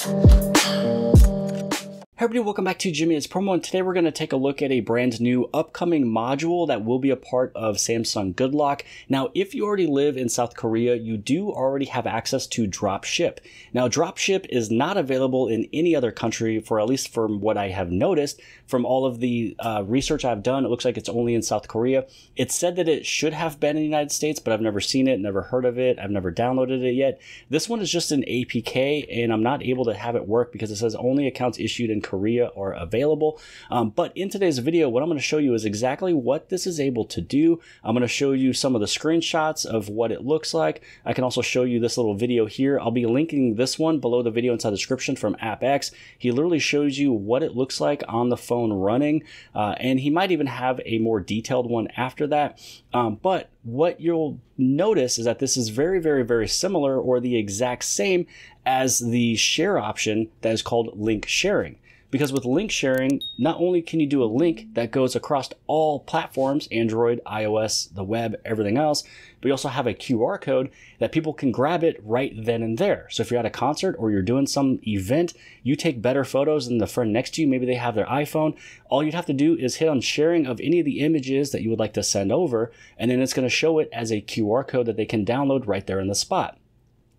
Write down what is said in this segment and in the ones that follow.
Thank you. Hey everybody, welcome back to Jimmy is Promo, and today we're going to take a look at a brand new upcoming module that will be a part of Samsung Good Lock. Now, if you already live in South Korea, you do already have access to Dropship. Now, Dropship is not available in any other country, for at least from what I have noticed. From all of the uh, research I've done, it looks like it's only in South Korea. It said that it should have been in the United States, but I've never seen it, never heard of it, I've never downloaded it yet. This one is just an APK, and I'm not able to have it work because it says only accounts issued in Korea are available. Um, but in today's video, what I'm going to show you is exactly what this is able to do. I'm going to show you some of the screenshots of what it looks like. I can also show you this little video here. I'll be linking this one below the video inside the description from AppX. He literally shows you what it looks like on the phone running, uh, and he might even have a more detailed one after that. Um, but what you'll notice is that this is very, very, very similar or the exact same as the share option that is called link sharing. Because with link sharing, not only can you do a link that goes across all platforms Android, iOS, the web, everything else but you also have a QR code that people can grab it right then and there. So if you're at a concert or you're doing some event, you take better photos than the friend next to you. Maybe they have their iPhone. All you'd have to do is hit on sharing of any of the images that you would like to send over, and then it's going to show it as a QR code that they can download right there in the spot.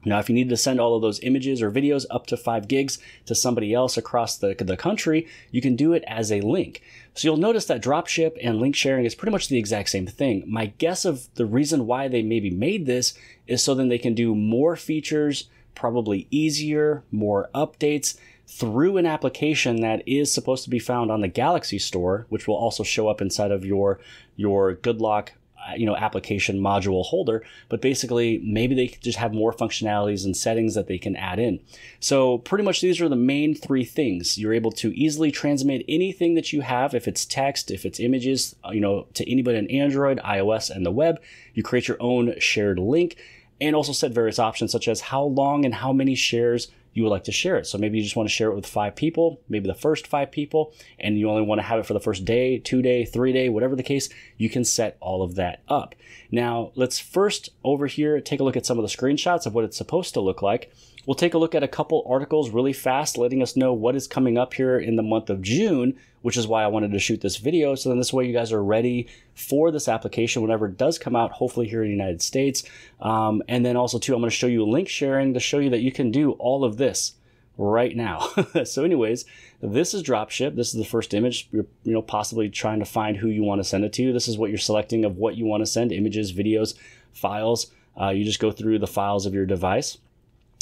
Now, if you need to send all of those images or videos up to five gigs to somebody else across the, the country, you can do it as a link. So you'll notice that dropship and link sharing is pretty much the exact same thing. My guess of the reason why they maybe made this is so then they can do more features, probably easier, more updates through an application that is supposed to be found on the Galaxy Store, which will also show up inside of your your GoodLock uh, you know application module holder but basically maybe they just have more functionalities and settings that they can add in. So pretty much these are the main three things. You're able to easily transmit anything that you have if it's text if it's images uh, you know to anybody on android ios and the web. You create your own shared link and also set various options such as how long and how many shares you would like to share it. So maybe you just want to share it with five people, maybe the first five people, and you only want to have it for the first day, two day, three day, whatever the case, you can set all of that up. Now, let's first over here take a look at some of the screenshots of what it's supposed to look like. We'll take a look at a couple articles really fast, letting us know what is coming up here in the month of June, which is why I wanted to shoot this video. So then this way you guys are ready for this application whenever it does come out, hopefully here in the United States. Um, and then also too, I'm going to show you link sharing to show you that you can do all of this right now. so anyways, this is dropship. This is the first image. You're you know possibly trying to find who you want to send it to. This is what you're selecting of what you want to send, images, videos, files. Uh, you just go through the files of your device.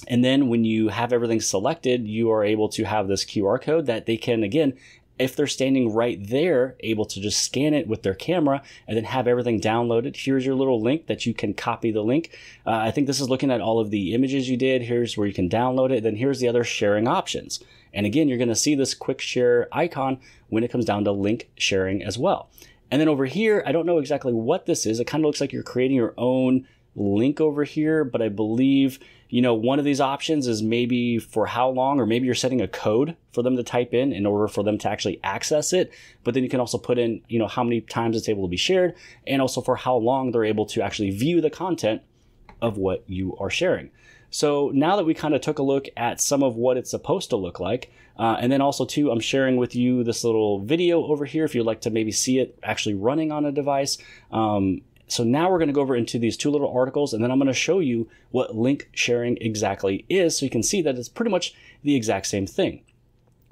And then when you have everything selected, you are able to have this QR code that they can, again, if they're standing right there, able to just scan it with their camera and then have everything downloaded. Here's your little link that you can copy the link. Uh, I think this is looking at all of the images you did. Here's where you can download it. Then here's the other sharing options. And again, you're going to see this quick share icon when it comes down to link sharing as well. And then over here, I don't know exactly what this is. It kind of looks like you're creating your own link over here, but I believe, you know, one of these options is maybe for how long, or maybe you're setting a code for them to type in in order for them to actually access it. But then you can also put in, you know, how many times it's able to be shared and also for how long they're able to actually view the content of what you are sharing. So now that we kind of took a look at some of what it's supposed to look like, uh, and then also too, I'm sharing with you this little video over here if you'd like to maybe see it actually running on a device. Um, so now we're going to go over into these two little articles and then I'm going to show you what link sharing exactly is so you can see that it's pretty much the exact same thing.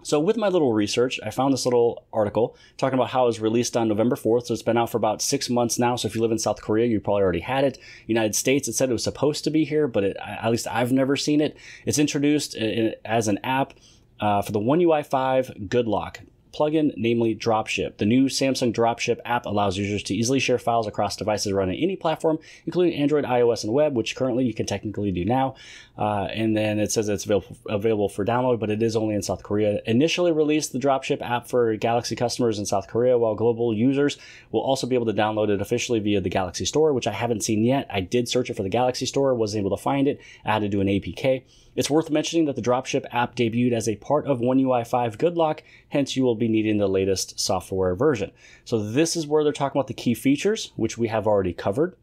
So with my little research, I found this little article talking about how it was released on November 4th. So it's been out for about six months now. So if you live in South Korea, you probably already had it. United States, it said it was supposed to be here, but it, at least I've never seen it. It's introduced as an app uh, for the One UI 5 Good Lock plugin, namely Dropship. The new Samsung Dropship app allows users to easily share files across devices running any platform, including Android, iOS, and web, which currently you can technically do now. Uh, and then it says it's available, available for download, but it is only in South Korea. Initially released the Dropship app for Galaxy customers in South Korea, while global users will also be able to download it officially via the Galaxy Store, which I haven't seen yet. I did search it for the Galaxy Store, wasn't able to find it. I had to do an APK. It's worth mentioning that the Dropship app debuted as a part of One UI 5 GoodLock, hence you will be needing the latest software version. So this is where they're talking about the key features, which we have already covered.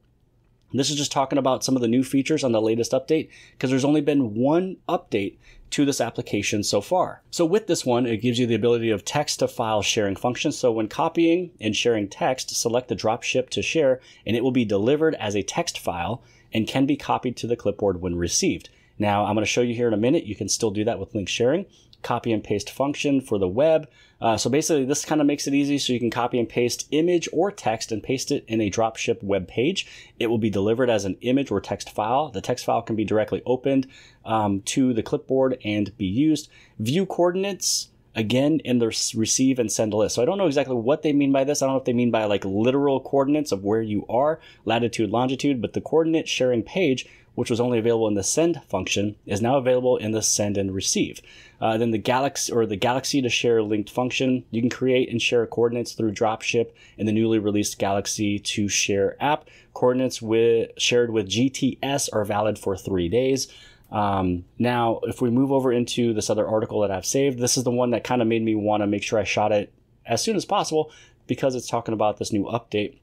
This is just talking about some of the new features on the latest update because there's only been one update to this application so far. So with this one, it gives you the ability of text to file sharing functions. So when copying and sharing text, select the dropship to share and it will be delivered as a text file and can be copied to the clipboard when received. Now I'm going to show you here in a minute. You can still do that with link sharing copy and paste function for the web. Uh, so basically, this kind of makes it easy so you can copy and paste image or text and paste it in a dropship web page. It will be delivered as an image or text file. The text file can be directly opened um, to the clipboard and be used. View coordinates again in the receive and send list. So I don't know exactly what they mean by this. I don't know if they mean by like literal coordinates of where you are, latitude, longitude, but the coordinate sharing page which was only available in the send function, is now available in the send and receive. Uh, then the Galaxy or the Galaxy to share linked function, you can create and share coordinates through Dropship in the newly released Galaxy to share app. Coordinates with shared with GTS are valid for three days. Um, now, if we move over into this other article that I've saved, this is the one that kind of made me want to make sure I shot it as soon as possible because it's talking about this new update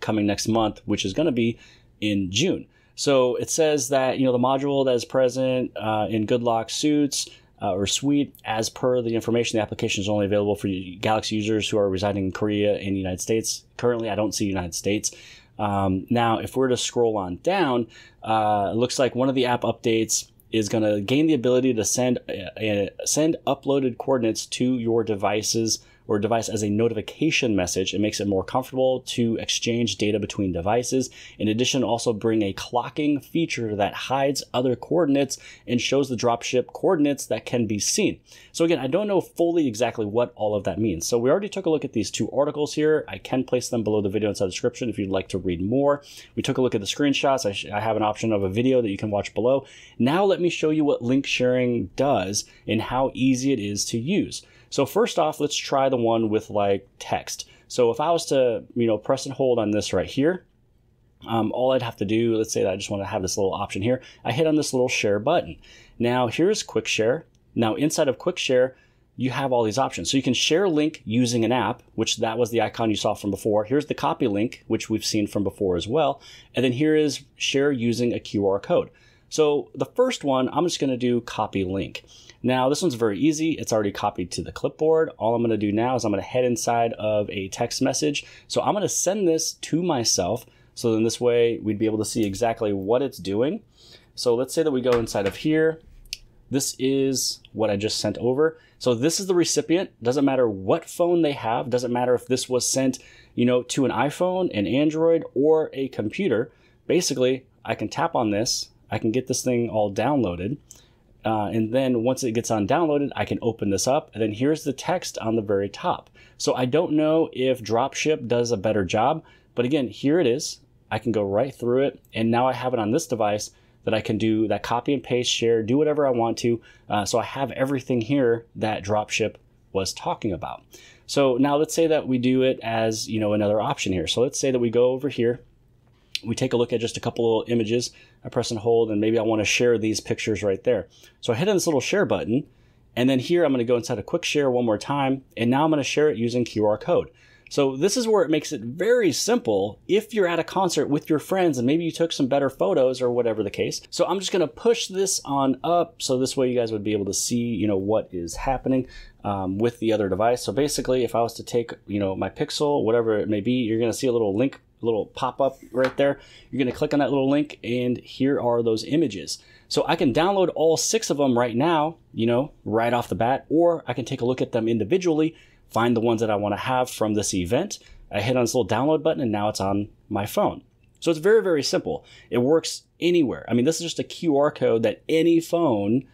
coming next month, which is going to be in June. So it says that you know the module that is present uh, in GoodLock suits uh, or suite, as per the information, the application is only available for Galaxy users who are residing in Korea and the United States. Currently, I don't see United States. Um, now, if we're to scroll on down, uh, it looks like one of the app updates is going to gain the ability to send uh, send uploaded coordinates to your devices or device as a notification message. It makes it more comfortable to exchange data between devices. In addition, also bring a clocking feature that hides other coordinates and shows the dropship coordinates that can be seen. So again, I don't know fully exactly what all of that means. So we already took a look at these two articles here. I can place them below the video inside the description if you'd like to read more. We took a look at the screenshots. I, I have an option of a video that you can watch below. Now let me show you what link sharing does and how easy it is to use. So first off, let's try the one with like text. So if I was to, you know, press and hold on this right here, um, all I'd have to do, let's say that I just want to have this little option here, I hit on this little share button. Now here's quick share. Now inside of quick share, you have all these options. So you can share a link using an app, which that was the icon you saw from before. Here's the copy link, which we've seen from before as well. And then here is share using a QR code. So the first one, I'm just going to do copy link. Now this one's very easy. It's already copied to the clipboard. All I'm going to do now is I'm going to head inside of a text message. So I'm going to send this to myself. So then this way we'd be able to see exactly what it's doing. So let's say that we go inside of here. This is what I just sent over. So this is the recipient. Doesn't matter what phone they have. Doesn't matter if this was sent, you know, to an iPhone, an Android, or a computer. Basically, I can tap on this I can get this thing all downloaded. Uh, and then once it gets on downloaded, I can open this up. And then here's the text on the very top. So I don't know if Dropship does a better job, but again, here it is. I can go right through it. And now I have it on this device that I can do that copy and paste, share, do whatever I want to. Uh, so I have everything here that Dropship was talking about. So now let's say that we do it as, you know, another option here. So let's say that we go over here we take a look at just a couple of images. I press and hold, and maybe I want to share these pictures right there. So I hit on this little share button, and then here I'm going to go inside a quick share one more time, and now I'm going to share it using QR code. So this is where it makes it very simple if you're at a concert with your friends and maybe you took some better photos or whatever the case. So I'm just going to push this on up so this way you guys would be able to see, you know, what is happening um, with the other device. So basically if I was to take, you know, my Pixel, whatever it may be, you're going to see a little link little pop up right there. You're going to click on that little link, and here are those images. So I can download all six of them right now, you know, right off the bat, or I can take a look at them individually, find the ones that I want to have from this event. I hit on this little download button, and now it's on my phone. So it's very, very simple. It works anywhere. I mean, this is just a QR code that any phone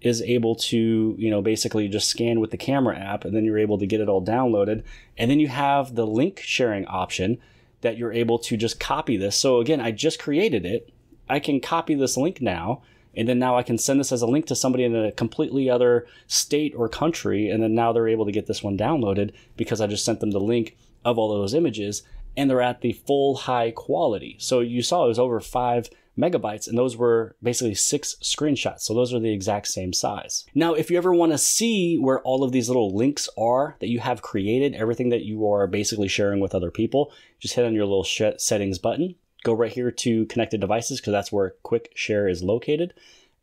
is able to, you know, basically just scan with the camera app, and then you're able to get it all downloaded. And then you have the link sharing option that you're able to just copy this. So again, I just created it. I can copy this link now, and then now I can send this as a link to somebody in a completely other state or country, and then now they're able to get this one downloaded because I just sent them the link of all of those images, and they're at the full high quality. So you saw it was over five megabytes, and those were basically six screenshots. So those are the exact same size. Now, if you ever want to see where all of these little links are that you have created, everything that you are basically sharing with other people, just hit on your little settings button, go right here to connected devices because that's where Quick Share is located.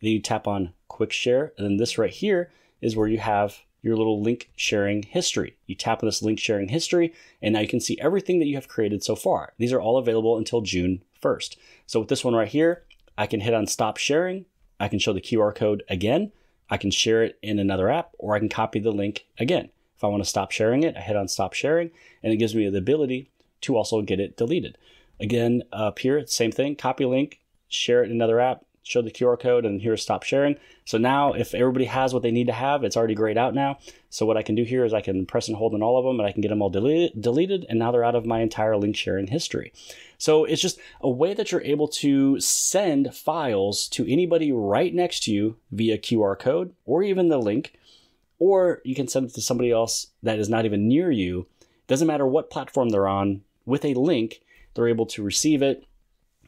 Then you tap on Quick Share, and then this right here is where you have your little link sharing history. You tap on this link sharing history, and now you can see everything that you have created so far. These are all available until June 1st. So with this one right here, I can hit on stop sharing. I can show the QR code again. I can share it in another app, or I can copy the link again. If I want to stop sharing it, I hit on stop sharing, and it gives me the ability to also get it deleted. Again, up here, same thing, copy link, share it in another app, show the QR code, and here's stop sharing. So now if everybody has what they need to have, it's already grayed out now. So what I can do here is I can press and hold on all of them and I can get them all deleted, deleted and now they're out of my entire link sharing history. So it's just a way that you're able to send files to anybody right next to you via QR code or even the link, or you can send it to somebody else that is not even near you. Doesn't matter what platform they're on, with a link, they're able to receive it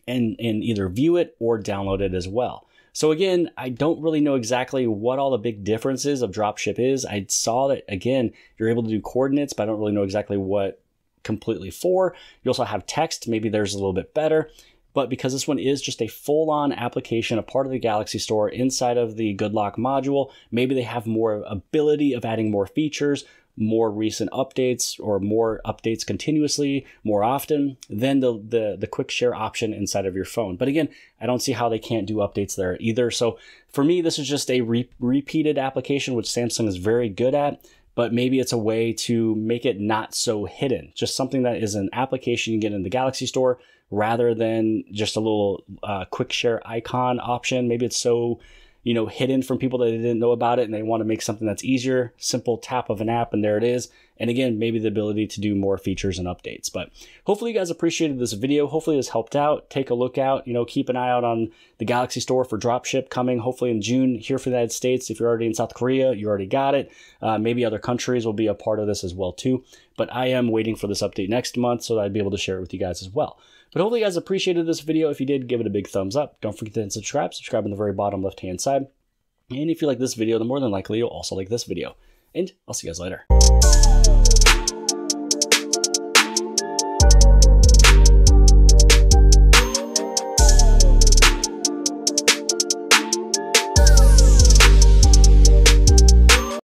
and, and either view it or download it as well. So again, I don't really know exactly what all the big differences of dropship is. I saw that again, you're able to do coordinates, but I don't really know exactly what completely for. You also have text, maybe there's a little bit better. But because this one is just a full on application, a part of the Galaxy Store inside of the GoodLock module, maybe they have more ability of adding more features, more recent updates or more updates continuously more often than the, the the quick share option inside of your phone. But again i don't see how they can't do updates there either. So for me this is just a re- repeated application which samsung is very good at but maybe it's a way to make it not so hidden. Just something that is an application you get in the galaxy store rather than just a little uh, quick share icon option. Maybe it's so you know, hidden from people that didn't know about it and they want to make something that's easier, simple tap of an app and there it is. And again, maybe the ability to do more features and updates. But hopefully you guys appreciated this video. Hopefully this helped out. Take a look out, you know, keep an eye out on the Galaxy Store for dropship coming hopefully in June here for the United States. If you're already in South Korea, you already got it. Uh, maybe other countries will be a part of this as well too. But I am waiting for this update next month so that I'd be able to share it with you guys as well. But hopefully you guys appreciated this video. If you did, give it a big thumbs up. Don't forget to subscribe. Subscribe on the very bottom left hand side. And if you like this video, then more than likely you'll also like this video. And I'll see you guys later.